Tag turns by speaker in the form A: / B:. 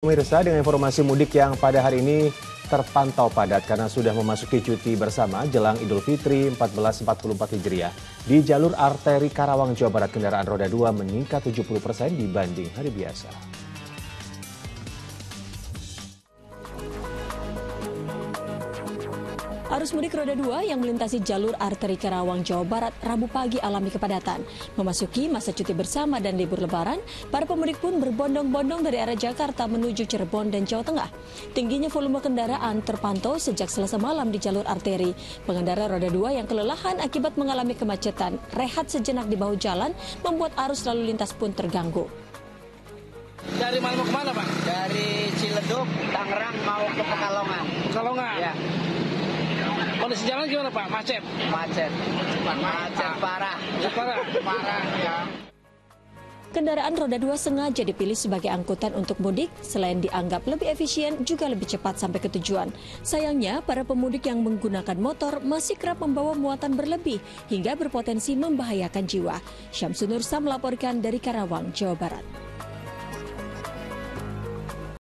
A: Pemirsa dengan informasi mudik yang pada hari ini terpantau padat karena sudah memasuki cuti bersama jelang Idul Fitri 1444 Hijriah. Di jalur arteri Karawang, Jawa Barat, kendaraan roda 2 meningkat 70 persen dibanding hari biasa.
B: Arus mudik roda 2 yang melintasi jalur arteri Karawang, Jawa Barat, Rabu pagi alami kepadatan. Memasuki masa cuti bersama dan libur lebaran, para pemudik pun berbondong-bondong dari arah Jakarta menuju Cirebon dan Jawa Tengah. Tingginya volume kendaraan terpantau sejak selasa malam di jalur arteri. Pengendara roda 2 yang kelelahan akibat mengalami kemacetan, rehat sejenak di bahu jalan, membuat arus lalu lintas pun terganggu.
C: Dari mana mau ke mana Pak?
D: dari Ciledug, Tangerang mau ke Pekalongan.
C: Kalongan.
D: Ya,
C: Kondisi jalan gimana Pak? Macet.
D: macet. Macet parah.
C: Parah.
D: Parah ya.
B: Kendaraan roda 2 sengaja dipilih sebagai angkutan untuk mudik, selain dianggap lebih efisien, juga lebih cepat sampai ke tujuan. Sayangnya, para pemudik yang menggunakan motor masih kerap membawa muatan berlebih hingga berpotensi membahayakan jiwa. Syamsunur Sam melaporkan dari Karawang, Jawa Barat.